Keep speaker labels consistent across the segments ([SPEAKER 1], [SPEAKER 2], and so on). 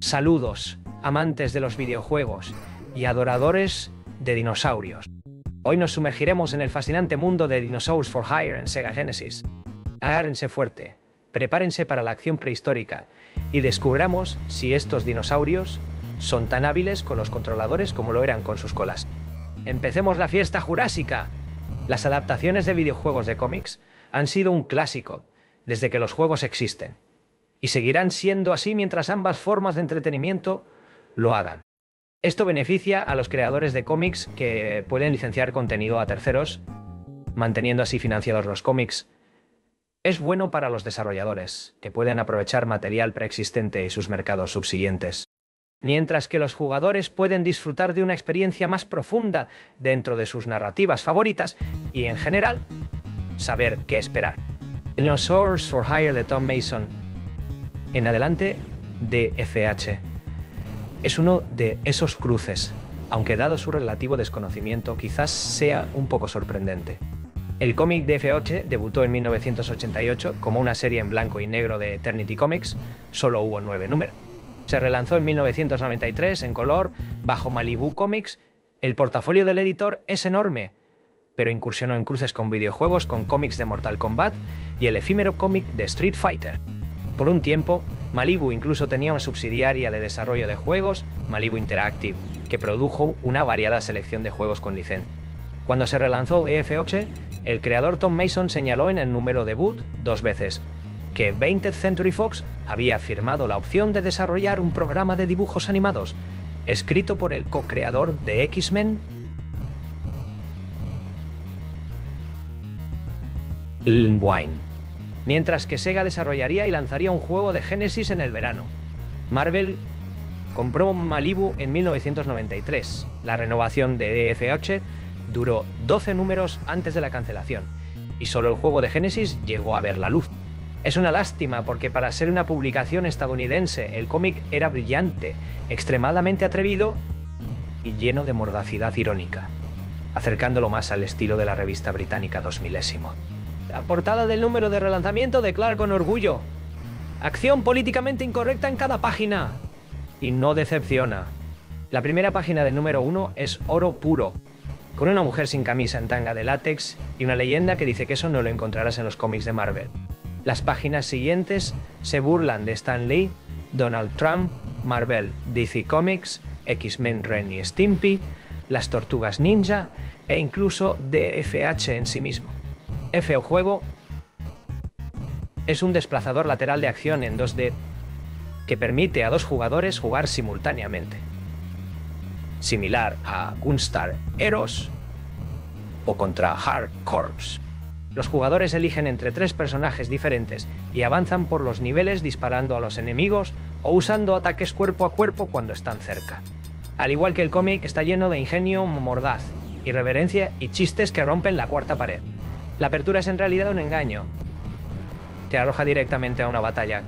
[SPEAKER 1] Saludos, amantes de los videojuegos y adoradores de dinosaurios. Hoy nos sumergiremos en el fascinante mundo de Dinosaurs for Hire en Sega Genesis. Agárrense fuerte, prepárense para la acción prehistórica y descubramos si estos dinosaurios son tan hábiles con los controladores como lo eran con sus colas. Empecemos la fiesta jurásica. Las adaptaciones de videojuegos de cómics han sido un clásico desde que los juegos existen y seguirán siendo así mientras ambas formas de entretenimiento lo hagan. Esto beneficia a los creadores de cómics que pueden licenciar contenido a terceros, manteniendo así financiados los cómics. Es bueno para los desarrolladores, que pueden aprovechar material preexistente y sus mercados subsiguientes. Mientras que los jugadores pueden disfrutar de una experiencia más profunda dentro de sus narrativas favoritas y, en general, saber qué esperar. Dinosaurs for Hire de Tom Mason en adelante de FH. Es uno de esos cruces, aunque dado su relativo desconocimiento quizás sea un poco sorprendente. El cómic de FH debutó en 1988 como una serie en blanco y negro de Eternity Comics, solo hubo nueve números. Se relanzó en 1993 en color bajo Malibu Comics. El portafolio del editor es enorme, pero incursionó en cruces con videojuegos con cómics de Mortal Kombat y el efímero cómic de Street Fighter. Por un tiempo, Malibu incluso tenía una subsidiaria de desarrollo de juegos, Malibu Interactive, que produjo una variada selección de juegos con licencia. Cuando se relanzó EF8, el creador Tom Mason señaló en el número debut dos veces que 20th Century Fox había firmado la opción de desarrollar un programa de dibujos animados, escrito por el co-creador de X-Men, Wine mientras que Sega desarrollaría y lanzaría un juego de Genesis en el verano. Marvel compró Malibu en 1993. La renovación de EF8 duró 12 números antes de la cancelación, y solo el juego de Genesis llegó a ver la luz. Es una lástima porque para ser una publicación estadounidense el cómic era brillante, extremadamente atrevido y lleno de mordacidad irónica, acercándolo más al estilo de la revista británica 2000. La portada del número de relanzamiento declara con orgullo. Acción políticamente incorrecta en cada página. Y no decepciona. La primera página del número uno es oro puro, con una mujer sin camisa en tanga de látex y una leyenda que dice que eso no lo encontrarás en los cómics de Marvel. Las páginas siguientes se burlan de Stan Lee, Donald Trump, Marvel, DC Comics, X-Men Ren y Stimpy, las Tortugas Ninja e incluso de FH en sí mismo. F o juego es un desplazador lateral de acción en 2D que permite a dos jugadores jugar simultáneamente. Similar a Gunstar Eros o contra Hard Corps. Los jugadores eligen entre tres personajes diferentes y avanzan por los niveles disparando a los enemigos o usando ataques cuerpo a cuerpo cuando están cerca. Al igual que el cómic, está lleno de ingenio mordaz, irreverencia y chistes que rompen la cuarta pared. La apertura es en realidad un engaño. Te arroja directamente a una batalla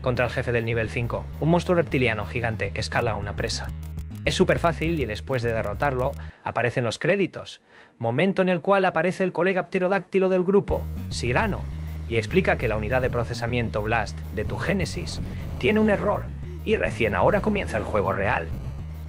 [SPEAKER 1] contra el jefe del nivel 5, un monstruo reptiliano gigante que escala una presa. Es súper fácil y después de derrotarlo aparecen los créditos, momento en el cual aparece el colega pterodáctilo del grupo, Sirano, y explica que la unidad de procesamiento Blast de tu Génesis tiene un error y recién ahora comienza el juego real.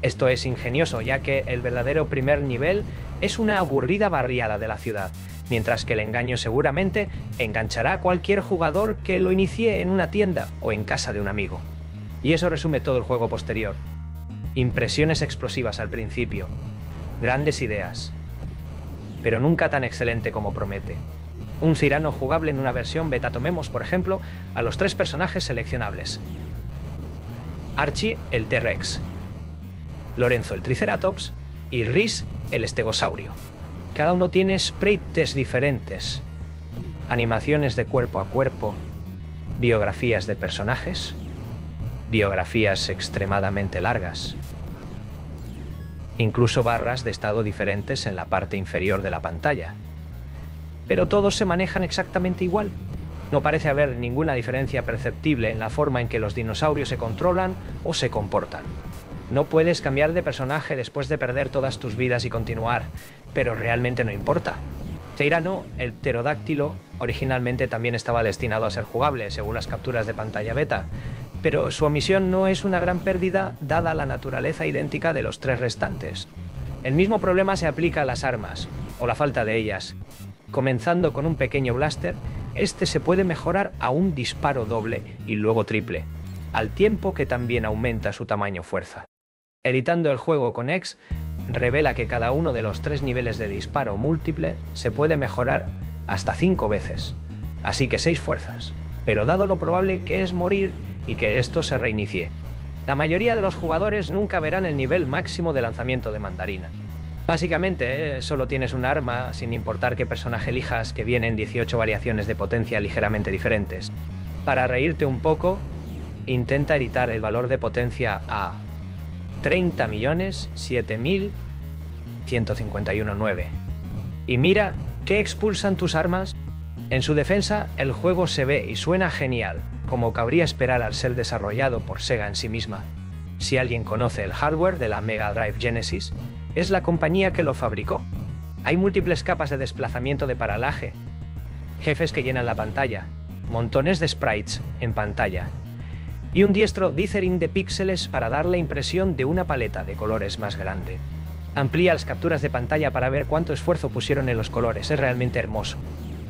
[SPEAKER 1] Esto es ingenioso ya que el verdadero primer nivel es una aburrida barriada de la ciudad mientras que el engaño seguramente enganchará a cualquier jugador que lo inicie en una tienda o en casa de un amigo. Y eso resume todo el juego posterior. Impresiones explosivas al principio, grandes ideas, pero nunca tan excelente como promete. Un Cirano jugable en una versión beta tomemos, por ejemplo, a los tres personajes seleccionables. Archie el T-Rex, Lorenzo el Triceratops y Rhys el Estegosaurio. Cada uno tiene sprites diferentes, animaciones de cuerpo a cuerpo, biografías de personajes, biografías extremadamente largas, incluso barras de estado diferentes en la parte inferior de la pantalla. Pero todos se manejan exactamente igual. No parece haber ninguna diferencia perceptible en la forma en que los dinosaurios se controlan o se comportan. No puedes cambiar de personaje después de perder todas tus vidas y continuar, pero realmente no importa. Teirano, el pterodáctilo, originalmente también estaba destinado a ser jugable, según las capturas de pantalla beta, pero su omisión no es una gran pérdida dada la naturaleza idéntica de los tres restantes. El mismo problema se aplica a las armas, o la falta de ellas. Comenzando con un pequeño blaster, este se puede mejorar a un disparo doble y luego triple, al tiempo que también aumenta su tamaño fuerza. Editando el juego con X, revela que cada uno de los tres niveles de disparo múltiple se puede mejorar hasta cinco veces, así que seis fuerzas, pero dado lo probable que es morir y que esto se reinicie. La mayoría de los jugadores nunca verán el nivel máximo de lanzamiento de mandarina. Básicamente, eh, solo tienes un arma, sin importar qué personaje elijas, que vienen 18 variaciones de potencia ligeramente diferentes. Para reírte un poco, intenta editar el valor de potencia a 30 millones Y mira, ¿qué expulsan tus armas? En su defensa, el juego se ve y suena genial, como cabría esperar al ser desarrollado por Sega en sí misma. Si alguien conoce el hardware de la Mega Drive Genesis, es la compañía que lo fabricó. Hay múltiples capas de desplazamiento de paralaje, jefes que llenan la pantalla, montones de sprites en pantalla, y un diestro dithering de píxeles para dar la impresión de una paleta de colores más grande. Amplía las capturas de pantalla para ver cuánto esfuerzo pusieron en los colores, es realmente hermoso.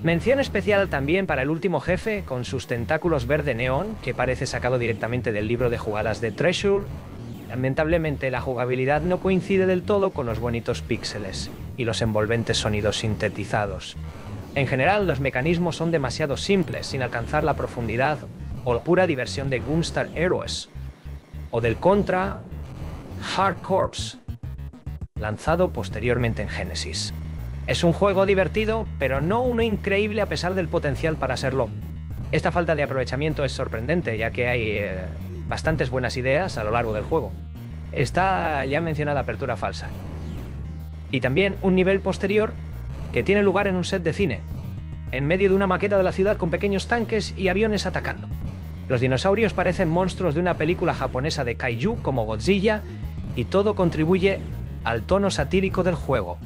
[SPEAKER 1] Mención especial también para el último jefe, con sus tentáculos verde neón, que parece sacado directamente del libro de jugadas de Treasure. Lamentablemente la jugabilidad no coincide del todo con los bonitos píxeles y los envolventes sonidos sintetizados. En general, los mecanismos son demasiado simples, sin alcanzar la profundidad o la pura diversión de Gunstar Heroes, o del Contra Hard Corps, lanzado posteriormente en Genesis. Es un juego divertido, pero no uno increíble a pesar del potencial para serlo. Esta falta de aprovechamiento es sorprendente, ya que hay eh, bastantes buenas ideas a lo largo del juego. Está ya mencionada apertura falsa. Y también un nivel posterior que tiene lugar en un set de cine, en medio de una maqueta de la ciudad con pequeños tanques y aviones atacando. Los dinosaurios parecen monstruos de una película japonesa de kaiju como Godzilla y todo contribuye al tono satírico del juego.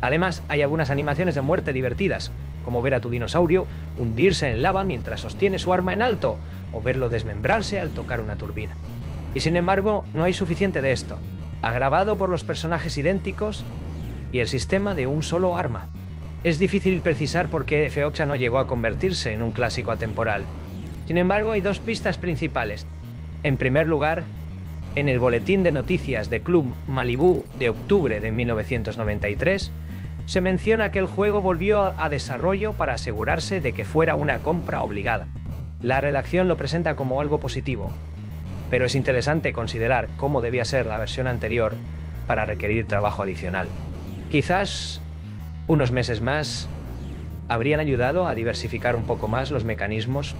[SPEAKER 1] Además, hay algunas animaciones de muerte divertidas, como ver a tu dinosaurio hundirse en lava mientras sostiene su arma en alto, o verlo desmembrarse al tocar una turbina. Y sin embargo, no hay suficiente de esto, agravado por los personajes idénticos y el sistema de un solo arma. Es difícil precisar por qué Feoxa no llegó a convertirse en un clásico atemporal, sin embargo, hay dos pistas principales. En primer lugar, en el boletín de noticias de Club Malibu de octubre de 1993, se menciona que el juego volvió a desarrollo para asegurarse de que fuera una compra obligada. La redacción lo presenta como algo positivo, pero es interesante considerar cómo debía ser la versión anterior para requerir trabajo adicional. Quizás unos meses más habrían ayudado a diversificar un poco más los mecanismos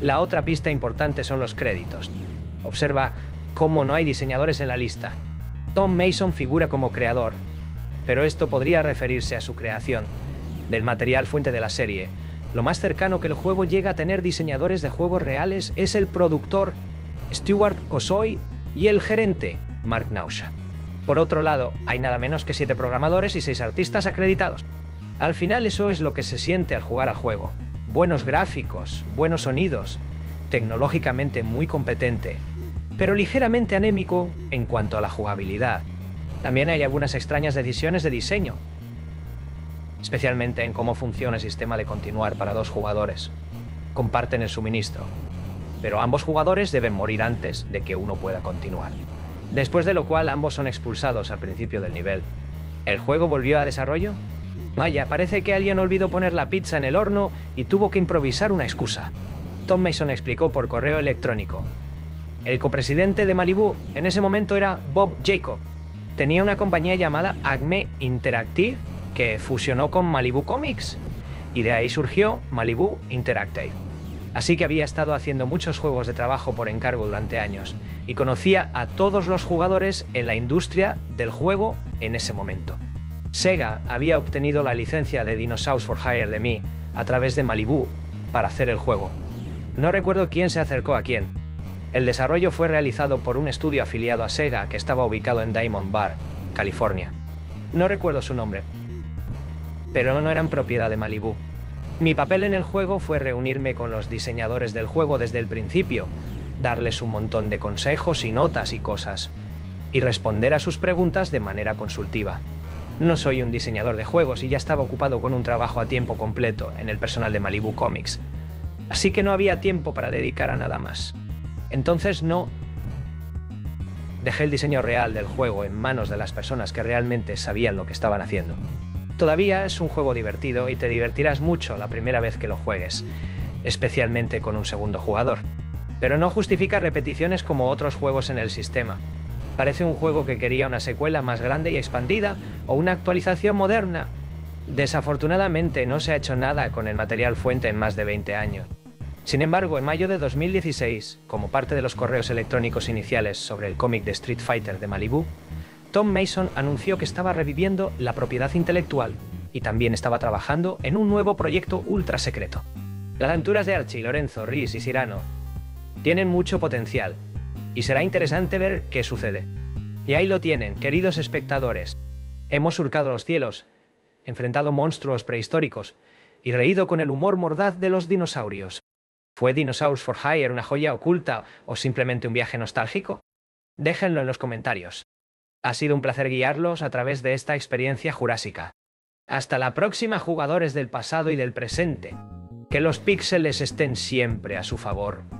[SPEAKER 1] la otra pista importante son los créditos. Observa cómo no hay diseñadores en la lista. Tom Mason figura como creador, pero esto podría referirse a su creación, del material fuente de la serie. Lo más cercano que el juego llega a tener diseñadores de juegos reales es el productor Stuart Osoy y el gerente Mark Nausha. Por otro lado, hay nada menos que siete programadores y seis artistas acreditados. Al final eso es lo que se siente al jugar al juego buenos gráficos, buenos sonidos, tecnológicamente muy competente, pero ligeramente anémico en cuanto a la jugabilidad. También hay algunas extrañas decisiones de diseño, especialmente en cómo funciona el sistema de continuar para dos jugadores. Comparten el suministro, pero ambos jugadores deben morir antes de que uno pueda continuar. Después de lo cual ambos son expulsados al principio del nivel. ¿El juego volvió a desarrollo? Vaya, parece que alguien olvidó poner la pizza en el horno y tuvo que improvisar una excusa. Tom Mason explicó por correo electrónico. El copresidente de Malibu en ese momento era Bob Jacob. Tenía una compañía llamada Acme Interactive que fusionó con Malibu Comics y de ahí surgió Malibu Interactive. Así que había estado haciendo muchos juegos de trabajo por encargo durante años y conocía a todos los jugadores en la industria del juego en ese momento. Sega había obtenido la licencia de Dinosaurs for Hire de mí a través de Malibu para hacer el juego. No recuerdo quién se acercó a quién. El desarrollo fue realizado por un estudio afiliado a Sega que estaba ubicado en Diamond Bar, California. No recuerdo su nombre, pero no eran propiedad de Malibu. Mi papel en el juego fue reunirme con los diseñadores del juego desde el principio, darles un montón de consejos y notas y cosas, y responder a sus preguntas de manera consultiva. No soy un diseñador de juegos y ya estaba ocupado con un trabajo a tiempo completo en el personal de Malibu Comics, así que no había tiempo para dedicar a nada más. Entonces no dejé el diseño real del juego en manos de las personas que realmente sabían lo que estaban haciendo. Todavía es un juego divertido y te divertirás mucho la primera vez que lo juegues, especialmente con un segundo jugador. Pero no justifica repeticiones como otros juegos en el sistema. Parece un juego que quería una secuela más grande y expandida o una actualización moderna. Desafortunadamente no se ha hecho nada con el material fuente en más de 20 años. Sin embargo, en mayo de 2016, como parte de los correos electrónicos iniciales sobre el cómic de Street Fighter de Malibu, Tom Mason anunció que estaba reviviendo la propiedad intelectual y también estaba trabajando en un nuevo proyecto ultra secreto. Las aventuras de Archie, Lorenzo, Rhys y Cyrano tienen mucho potencial y será interesante ver qué sucede. Y ahí lo tienen, queridos espectadores. Hemos surcado los cielos, enfrentado monstruos prehistóricos y reído con el humor mordaz de los dinosaurios. ¿Fue Dinosaurs for Hire una joya oculta o simplemente un viaje nostálgico? Déjenlo en los comentarios. Ha sido un placer guiarlos a través de esta experiencia jurásica. Hasta la próxima jugadores del pasado y del presente. Que los píxeles estén siempre a su favor.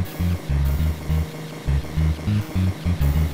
[SPEAKER 1] Thank you.